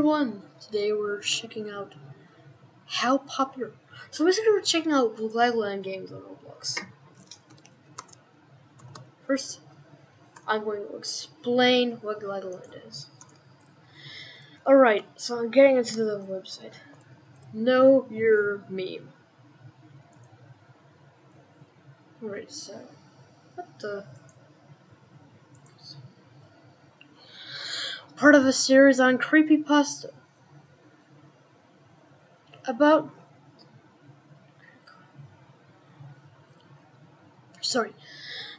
everyone! Today we're checking out how popular. So basically, we're checking out the Glaggleland games on Roblox. First, I'm going to explain what Glaggleland is. Alright, so I'm getting into the website. Know your meme. Alright, so. What the? Part of a series on creepypasta about sorry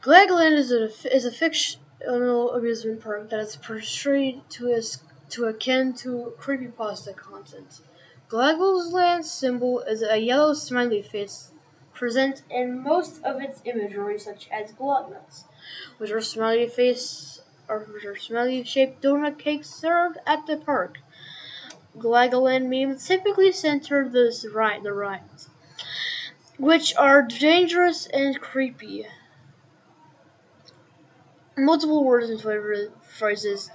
Glaggleland is a is a fictional amusement park that is portrayed to as to akin to creepypasta content. Land symbol is a yellow smiley face present in most of its imagery, such as glognuts, which are smiley face are smelly shaped donut cakes served at the park. Glaggleland memes typically center this ride, the rides, which are dangerous and creepy. Multiple words and phrases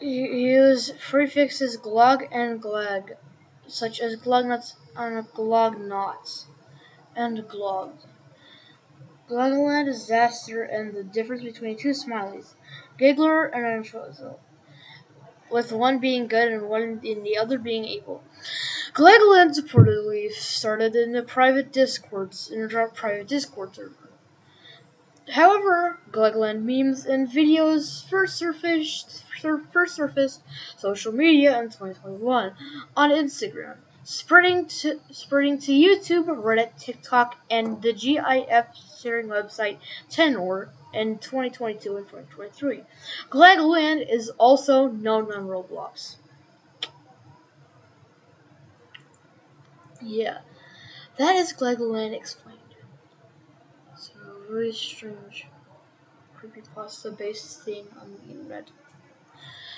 use prefixes glog and glag, such as glognuts and glognots and glog. Glaggleland disaster and the difference between two smileys, Giggler and Enfozo, with one being good and one in the other being evil. Glaggleland reportedly started in a private discords in a private Discord server. However, Glaggleland memes and videos first surfaced first surfaced social media in 2021 on Instagram spreading to spreading to YouTube, Reddit, TikTok, and the GIF sharing website Tenor in 2022 and 2023. Glaggleland is also known on Roblox. Yeah, that is Glaggleland explained. So really strange creepypasta based thing on the internet.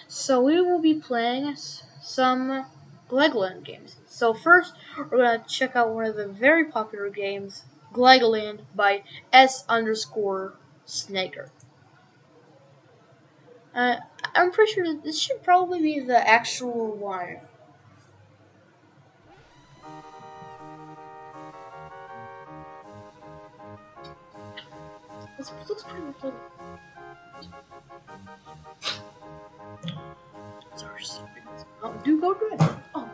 So we will be playing some Glaggleland games. So first, we're gonna check out one of the very popular games, Glaggleland by S underscore Snaker. Uh, I'm pretty sure this should probably be the actual one. This looks pretty fun. Oh, do go good. Oh,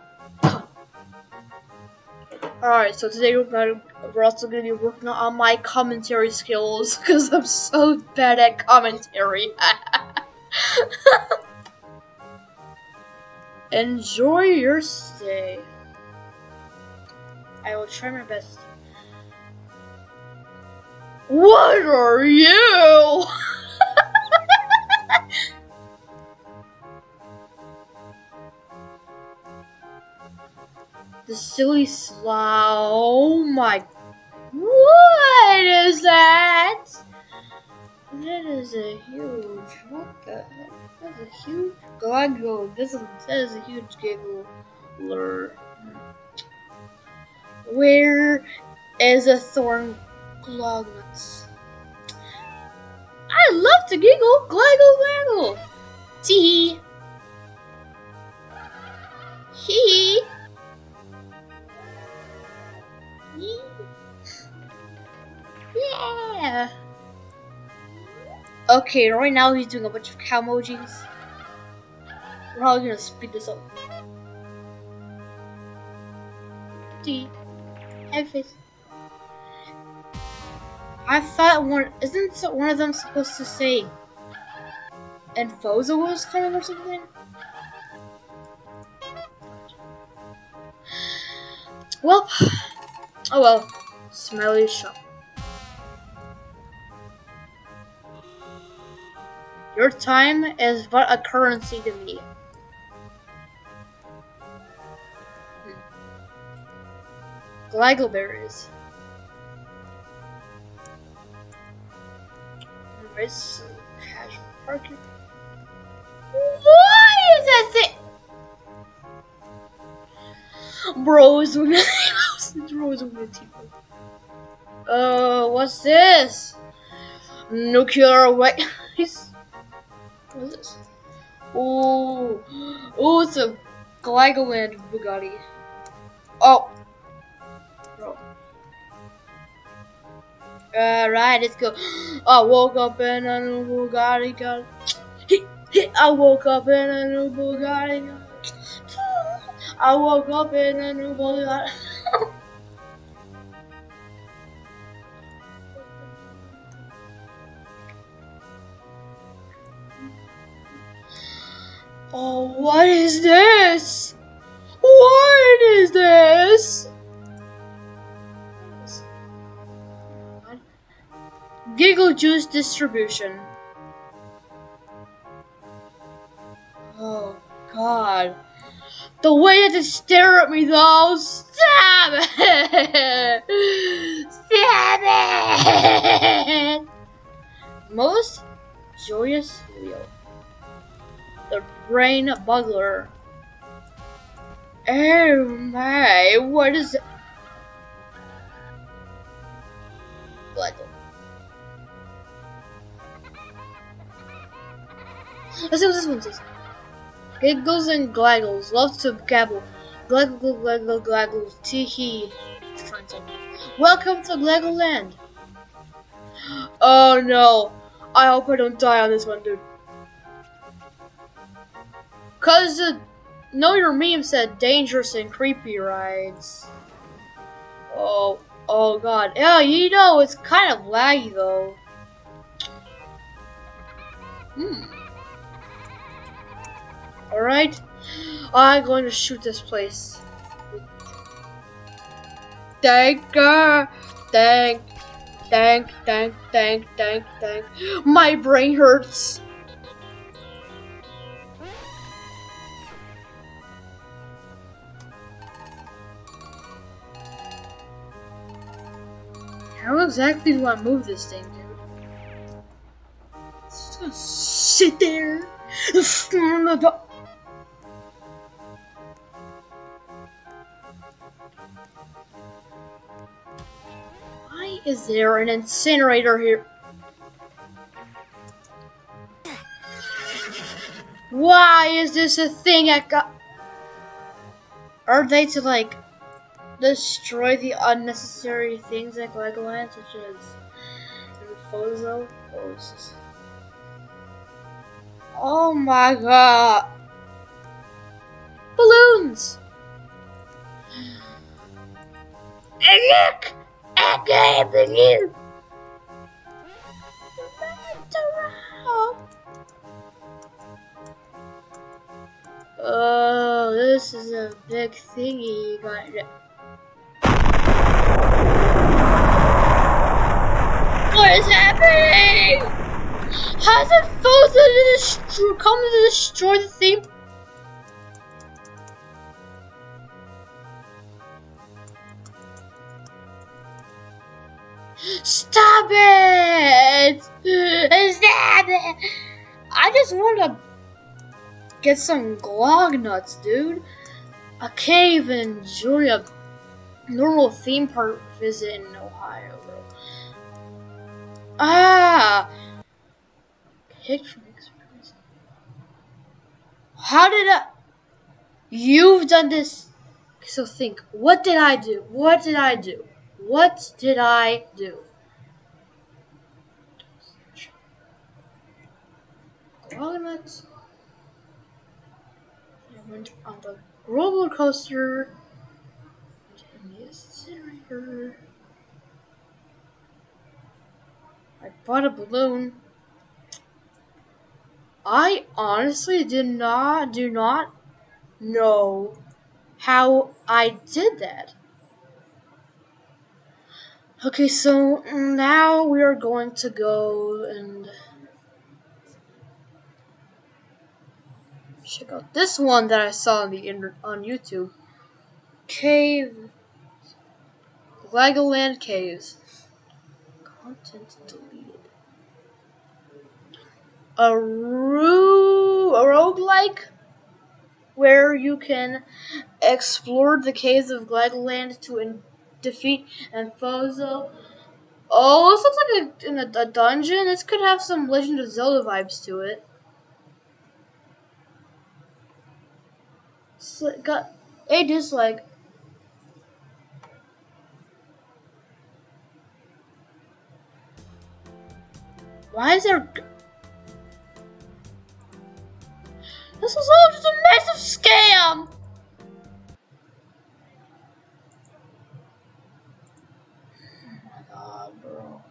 Alright, so today we're, we're also going to be working on my commentary skills because I'm so bad at commentary. Enjoy your stay. I will try my best. What are you? Silly slow. Oh my. What is that? That is a huge. What the heck? That's a huge. Goggle. This is that is a huge giggler. Where is a thorn glognuts? I love to giggle. Glaggle glaggle. Tee. Okay, right now he's doing a bunch of cow emojis. We're probably gonna speed this up. D. I thought one isn't one of them supposed to say and was coming or something? Well, oh well. Smelly shop. Your time is but a currency to me. Hmm. What is that thing? Bros, gonna bros, we're uh, what's this? Nuclear waste. What is this? Oh, Oh, it's a Glaggleland Bugatti. Oh. Bro. Alright, let's go. I woke up in a new Bugatti. Got I woke up in a new Bugatti. I woke up in a new Bugatti. Oh, what is this? What is this? Giggle Juice Distribution. Oh, God. The way that they stare at me, though. Stop it! Stop it! Most joyous wheel the brain bugler. Oh my, what is? Glaggle. Let's see what this one says. Giggles and glaggles, love to gabble. Glaggle, glaggle, glaggle, tee hee. Welcome to Glaggle Land. Oh no, I hope I don't die on this one, dude. Cause uh, Know Your Meme said dangerous and creepy rides. Oh, oh god. Yeah, you know, it's kind of laggy though. Hmm. Alright. I'm going to shoot this place. Thank God. Thank. Thank, thank, thank, thank, thank. My brain hurts. Exactly do I move this thing, dude? It's just gonna sit there Why is there an incinerator here? Why is this a thing I got? Are they to like destroy the unnecessary things at Glaggleland, such as Fozo. Oh my god! Balloons! And look! I got a balloon! Oh, this is a big thingy you got. What is happening? Has it foes to come to destroy the theme? Stop it! Stop it! I just want to get some glog nuts, dude. I can't even enjoy a normal theme park visit in Ohio. Ah! How did I? You've done this. So think. What did I do? What did I do? What did I do? Grognut. I went on the roller coaster. And the incinerator. I bought a balloon. I honestly did not, do not know how I did that. Okay, so now we are going to go and check out this one that I saw on the on YouTube. Cave Glaggleland Caves. Content. A, ro- a roguelike where you can explore the caves of Glaggleland to in- defeat Enfozo. Oh, this looks like a, in a, a dungeon. This could have some Legend of Zelda vibes to it. Got a dislike. Why is there? This was all just a massive scam. Oh bro.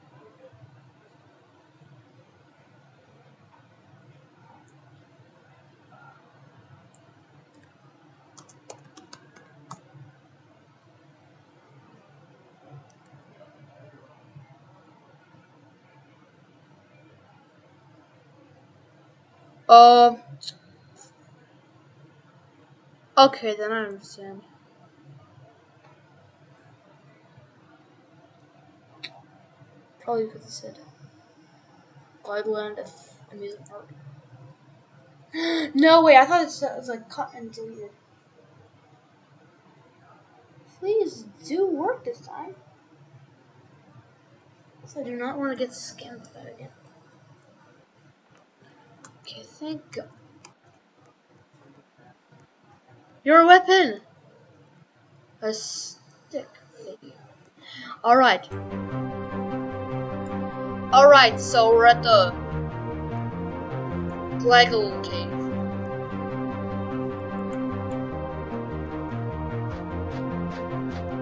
Uh. Okay, then I understand. Probably because it said Gladland amusement park. no, wait, I thought it was like cut and deleted. Please do work this time. I do not want to get scammed with that again. Okay, thank God. Your weapon! A stick. Alright. Alright, so we're at the Glaggle Cave.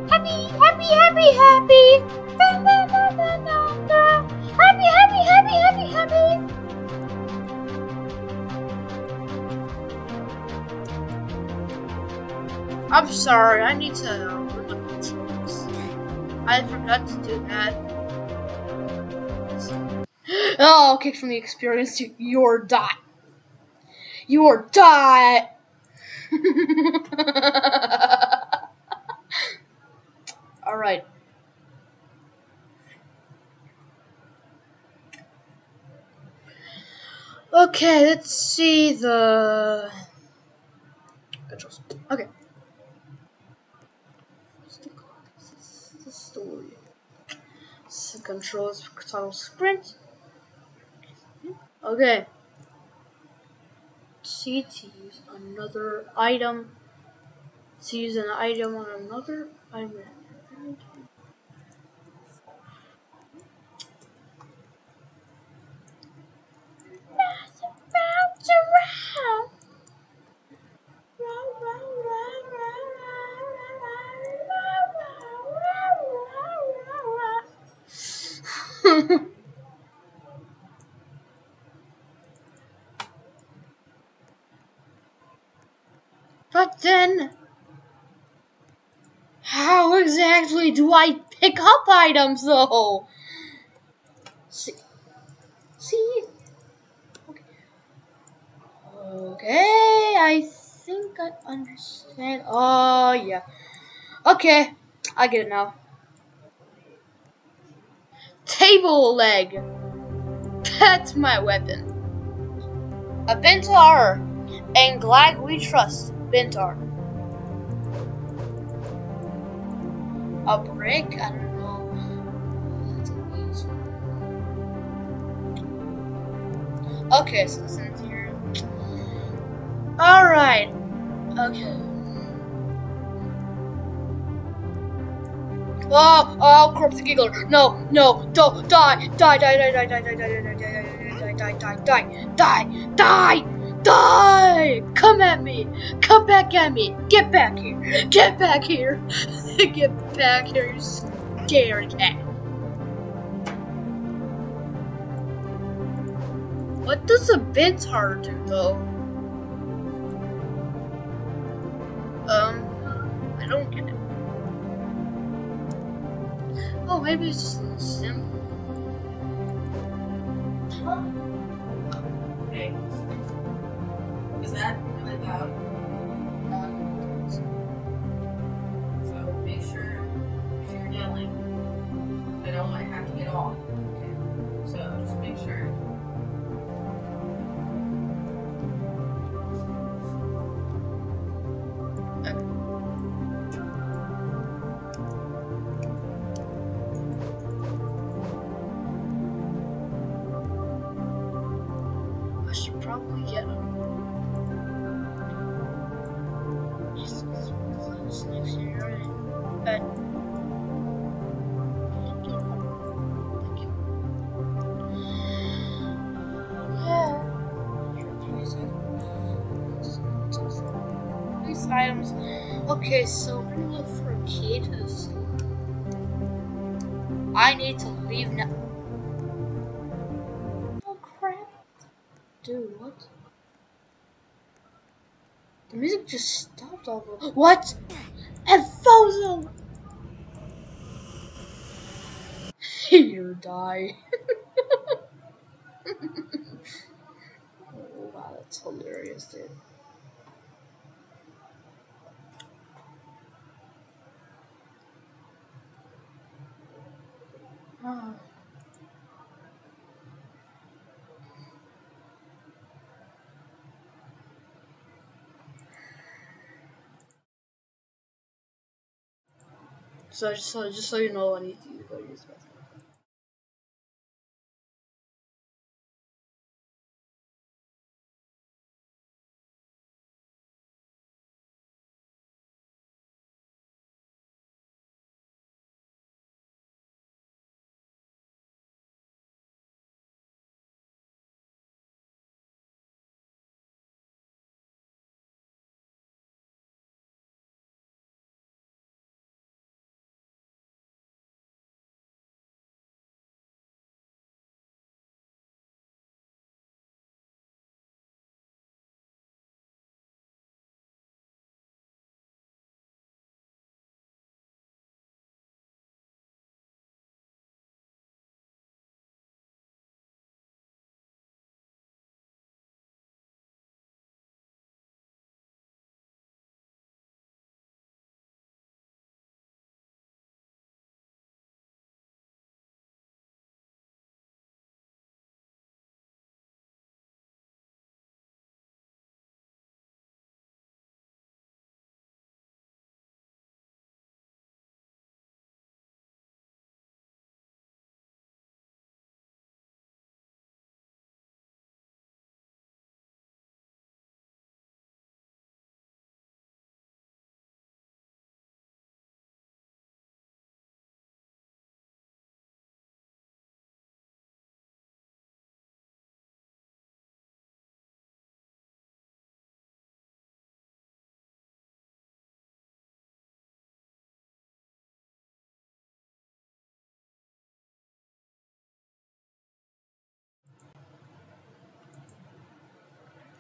Happy, happy, happy, happy! Happy, happy, happy, happy, happy! I'm sorry, I need to uh, learn the controls. I forgot to do that. Oh, kick from the experience to your dot. Your dot. All right. Okay, let's see the controls. Okay. The story. So controls toggle sprint. Okay. C to use another item. To use an item on another item. Then, how exactly do I pick up items though? See, see. Okay. I think I understand. Oh yeah. Okay, I get it now. Table leg. That's my weapon. A Bentar, and glad we trust Bentar. A brick? I don't know. Okay, so this ends here. Alright. Okay. Oh, oh, corpse giggler. No, no, don't die, die, die, die, die, die, die, die, die, die, die, die, die, die, die, die, die! Come at me! Come back at me! Get back here! Get back here! Get back here, you scared cat! What does a Bintar do though? Um, I don't get it. Oh, maybe it's just a sim. Okay. Is that really loud? Um, so make sure if you're yelling, I don't have to get off. Okay. So just make sure. I should probably get. this next year and. These items. Okay, so we're gonna look for a key to this. I need to leave now. Oh crap. Dude, what? The music just stopped all the- What? Die. oh, wow, that's hilarious, dude. Oh. So just so just so you know, I need to use the bathroom.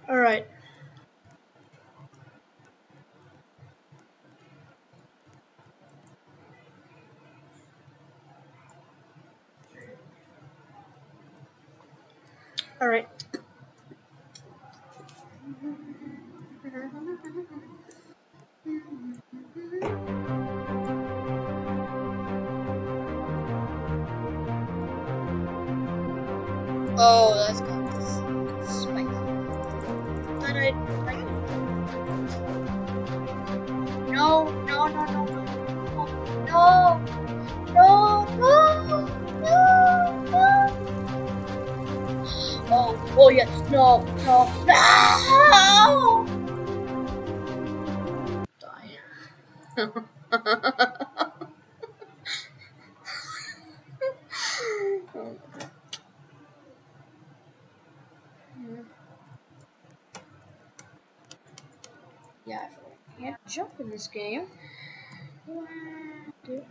Alright. Alright. No. Die. Yeah, I can't jump in this game. Okay,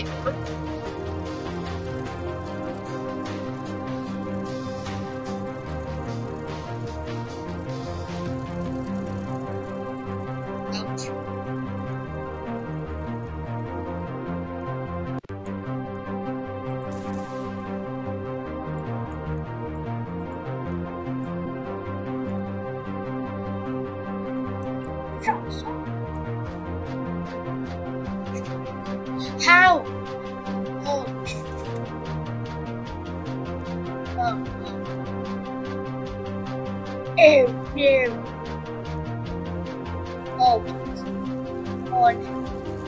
it. Oh.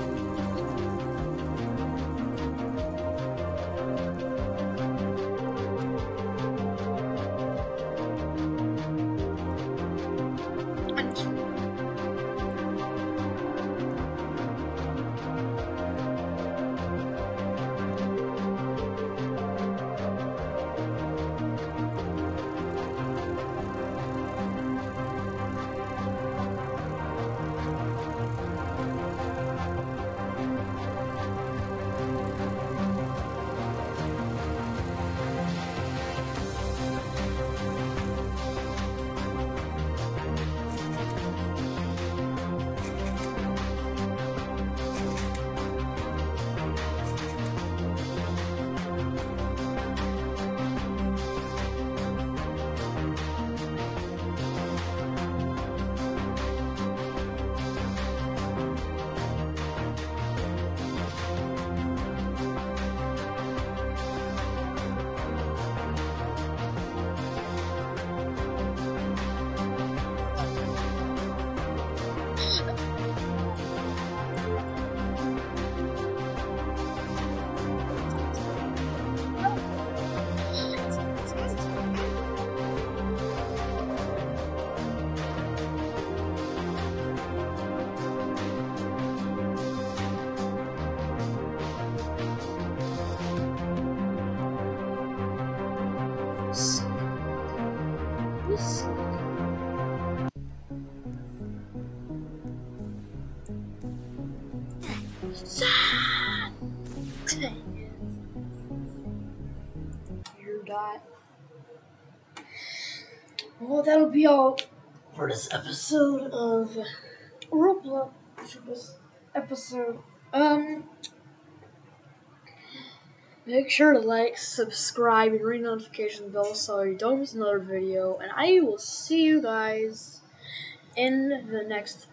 That'll be all for this episode of Roblox. Episode, um, make sure to like, subscribe, and ring the notification bell so you don't miss another video. And I will see you guys in the next